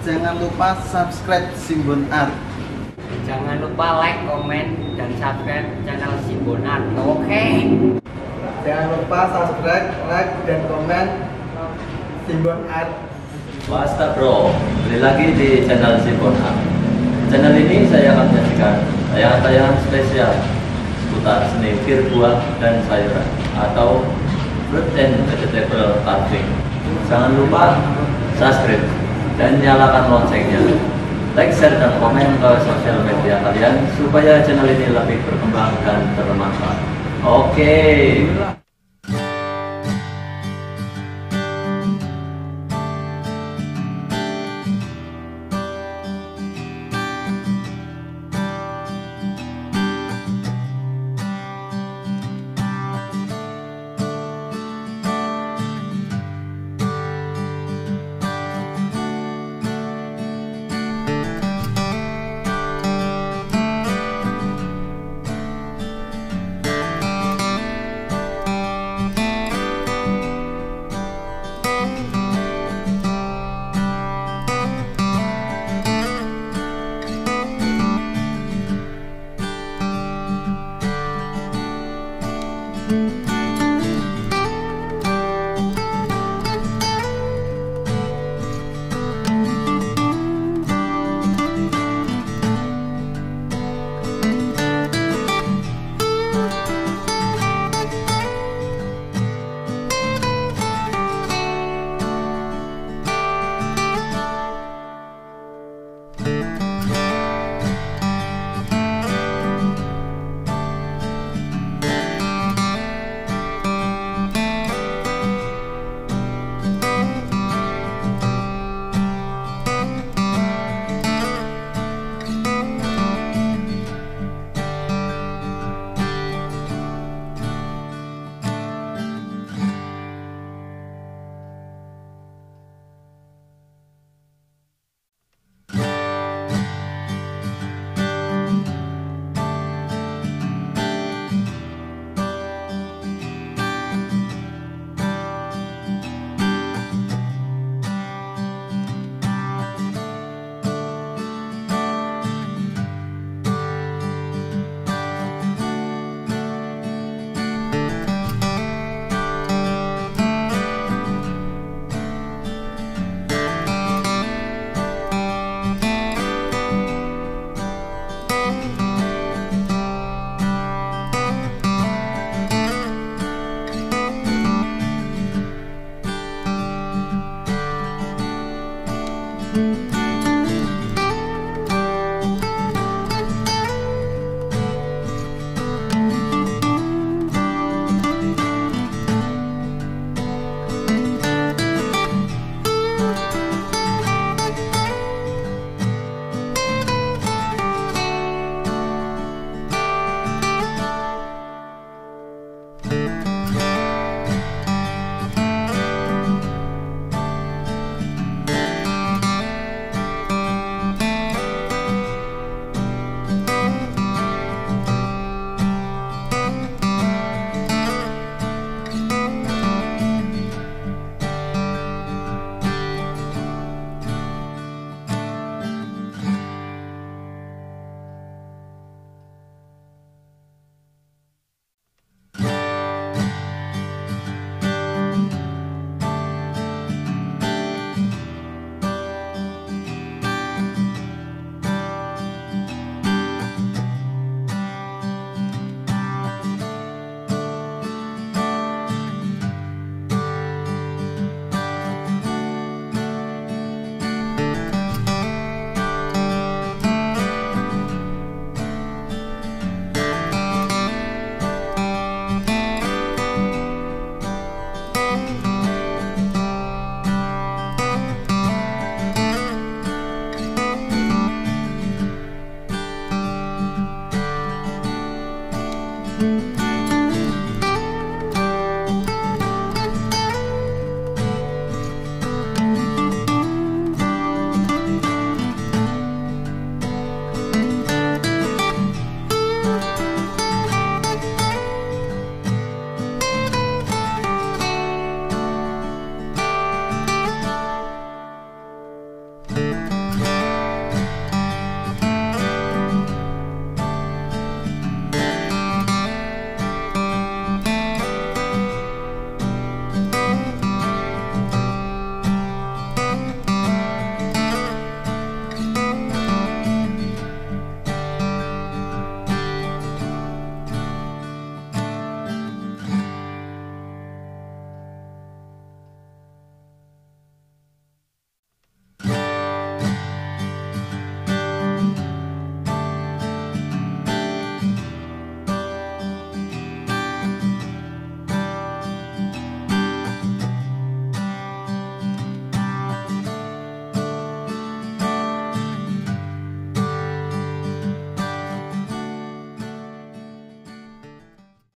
Jangan lupa subscribe Simbon Art. Jangan lupa like, komen, dan subscribe channel Simbon Art. Oke. Jangan lupa subscribe, like, dan komen Simbon Art. Basta bro, kembali lagi di channel Simbon Art. Channel ini saya akan menyajikan tayangan-tayangan spesial seputar seni virtual dan sayuran atau fruit and vegetable carving. Jangan lupa subscribe dan nyalakan loncengnya. Like, share, dan komen ke sosial media kalian supaya channel ini lebih berkembang dan bermanfaat. Oke.